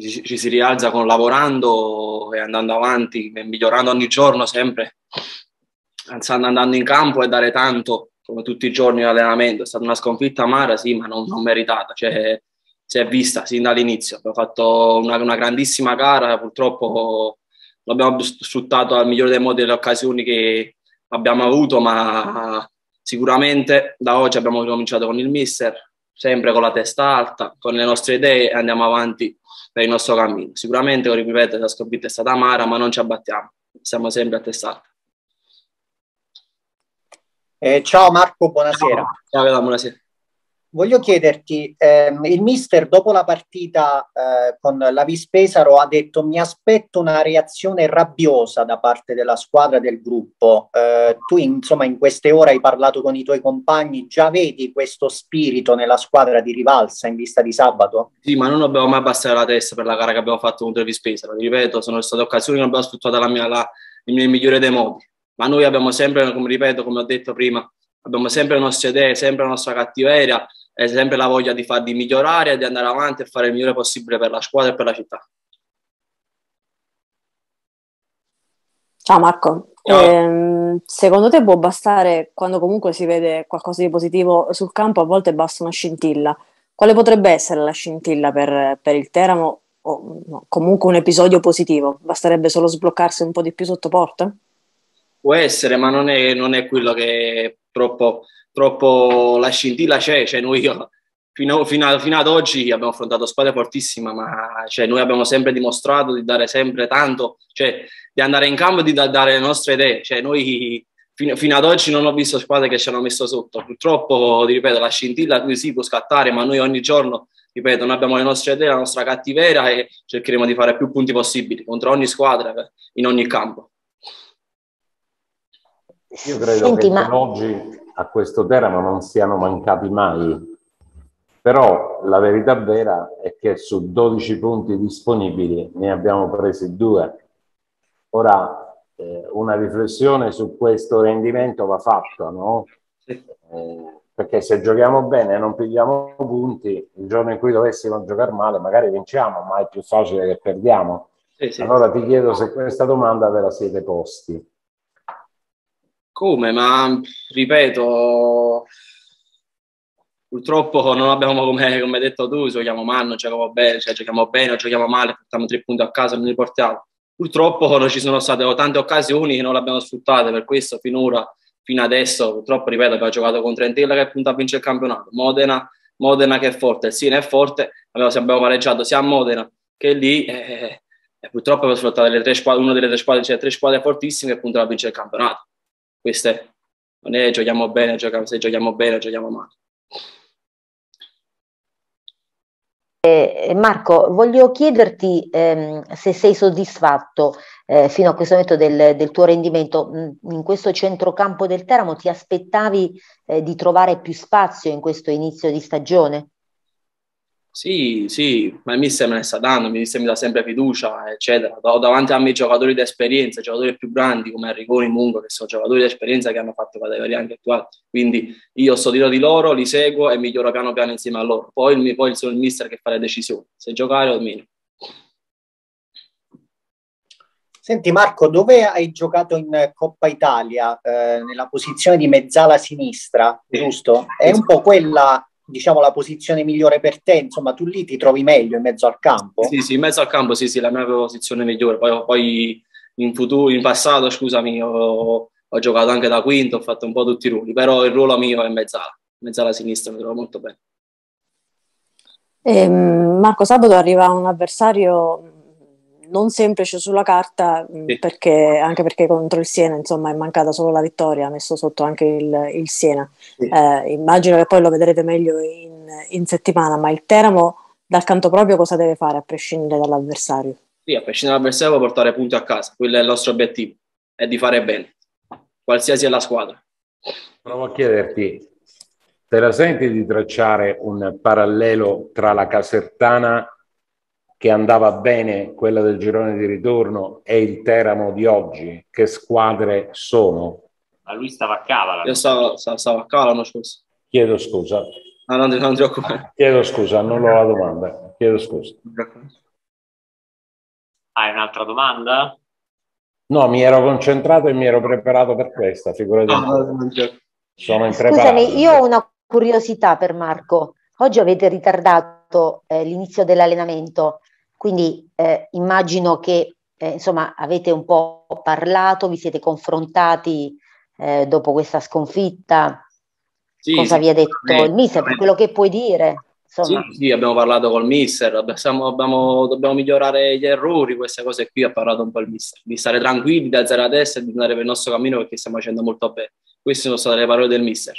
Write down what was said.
ci, ci si rialza con lavorando e andando avanti, migliorando ogni giorno sempre, andando in campo e dare tanto come tutti i giorni di allenamento. È stata una sconfitta amara, sì, ma non, non meritata. Cioè, si è vista sin dall'inizio. Abbiamo fatto una, una grandissima gara, purtroppo l'abbiamo sfruttato al migliore dei modi le occasioni che abbiamo avuto, ma sicuramente da oggi abbiamo cominciato con il mister, sempre con la testa alta, con le nostre idee e andiamo avanti per il nostro cammino. Sicuramente, come ripeto, la sconfitta è stata amara, ma non ci abbattiamo, siamo sempre a testa. Eh, ciao Marco, buonasera. Ciao, ciao buonasera. Voglio chiederti, ehm, il mister dopo la partita eh, con la Vispesaro ha detto mi aspetto una reazione rabbiosa da parte della squadra del gruppo. Eh, tu insomma in queste ore hai parlato con i tuoi compagni, già vedi questo spirito nella squadra di rivalsa in vista di sabato? Sì, ma non dobbiamo mai abbassare la testa per la gara che abbiamo fatto contro il Vispesaro. Ripeto, sono state occasioni che non abbiamo sfruttato la mia, la, il migliore dei modi. Ma noi abbiamo sempre, come ripeto, come ho detto prima, abbiamo sempre le nostre idee, sempre la nostra cattiveria è sempre la voglia di, far, di migliorare, di andare avanti e fare il migliore possibile per la squadra e per la città. Ciao Marco. Eh, secondo te può bastare quando comunque si vede qualcosa di positivo sul campo, a volte basta una scintilla. Quale potrebbe essere la scintilla per, per il Teramo o no, comunque un episodio positivo? Basterebbe solo sbloccarsi un po' di più sotto porta? Può essere, ma non è, non è quello che troppo troppo la scintilla c'è, cioè noi fino, fino, fino, ad oggi abbiamo affrontato squadre fortissime, ma cioè, noi abbiamo sempre dimostrato di dare sempre tanto, cioè di andare in campo e di da, dare le nostre idee, cioè noi fino, fino, ad oggi non ho visto squadre che ci hanno messo sotto, purtroppo, ripeto, la scintilla qui sì può scattare, ma noi ogni giorno, ripeto, noi abbiamo le nostre idee, la nostra cattiveria e cercheremo di fare più punti possibili contro ogni squadra in ogni campo. Io credo Senti, che ma... oggi a questo Teramo non siano mancati mai. Però la verità vera è che su 12 punti disponibili ne abbiamo presi due. Ora, eh, una riflessione su questo rendimento va fatta, no? Eh, perché se giochiamo bene e non pigliamo punti, il giorno in cui dovessimo giocare male, magari vinciamo, ma è più facile che perdiamo. Sì, sì. Allora ti chiedo se questa domanda ve la siete posti. Come? Ma ripeto, purtroppo non abbiamo, come, hai detto tu, giochiamo male, giochiamo bene, cioè giochiamo bene o giochiamo male, portiamo tre punti a casa non li portiamo. Purtroppo non ci sono state tante occasioni che non le abbiamo sfruttate, per questo finora, fino adesso, purtroppo, ripeto, abbiamo giocato con Trentella che punta a vincere il campionato, Modena, Modena che è forte, il Sina è forte, abbiamo pareggiato sia a Modena che lì, eh, e purtroppo abbiamo sfruttato una delle tre squadre, cioè tre squadre fortissime che puntano a vincere il campionato queste non è giochiamo bene, giochiamo, se giochiamo bene, giochiamo male. Marco, voglio chiederti ehm, se sei soddisfatto eh, fino a questo momento del, del, tuo rendimento. Mm, in questo centrocampo del Teramo ti aspettavi eh, di trovare più spazio in questo inizio di stagione? Sì, sì, ma il mister me ne sta dando, il mister mi dà sempre fiducia, eccetera. Ho davanti a me giocatori di esperienza, giocatori più grandi come Arrigoni, Mungo, che sono giocatori di esperienza che hanno fatto categorie anche attuali. Quindi io sto tiro di loro, li seguo e miglioro piano piano insieme a loro. Poi, il, poi sono il mister che fa le decisioni, se giocare o meno. Senti Marco, dove hai giocato in Coppa Italia? Eh, nella posizione di mezzala sinistra, giusto? È un po' quella diciamo, la posizione migliore per te, insomma, tu lì ti trovi meglio in mezzo al campo? Sì, sì, in mezzo al campo, sì, sì, la mia posizione migliore. Poi, poi in futuro, in passato, scusami, ho, ho, giocato anche da quinto, ho fatto un po' tutti i ruoli, però il ruolo mio è mezzala, mezzala sinistra, mi trovo molto bene. Eh, Marco, sabato arriva un avversario non semplice sulla carta, mm, sì. perché, anche perché contro il Siena insomma, è mancata solo la vittoria, ha messo sotto anche il, il Siena. Sì. Eh, immagino che poi lo vedrete meglio in, in, settimana, ma il Teramo dal canto proprio cosa deve fare a prescindere dall'avversario? Sì, a prescindere dall'avversario può portare punti a casa, quello è il nostro obiettivo, è di fare bene, qualsiasi è la squadra. Provo a chiederti, te la senti di tracciare un parallelo tra la Casertana che andava bene quella del girone di ritorno e il Teramo di oggi, che squadre sono? Ma lui stava a Cavala. Io stavo, stavo a Cavala l'anno scorso. Chiedo scusa. No, non, non ti preoccupare. Chiedo scusa, non ho la domanda. Chiedo scusa. Hai un'altra domanda? No, mi ero concentrato e mi ero preparato per questa, figurati. No, Sono Scusami, io ho una curiosità per Marco. Oggi avete ritardato eh, l'inizio dell'allenamento, quindi eh, immagino che eh, insomma avete un po' parlato, vi siete confrontati eh, dopo questa sconfitta. Sì, Cosa vi ha detto il mister, per quello che puoi dire? Sì, sì, abbiamo parlato col mister, abbiamo, abbiamo, dobbiamo migliorare gli errori, queste cose qui ha parlato un po' il mister, di stare tranquilli, di alzare la testa e di andare per il nostro cammino perché stiamo facendo molto bene. Queste sono state le parole del mister.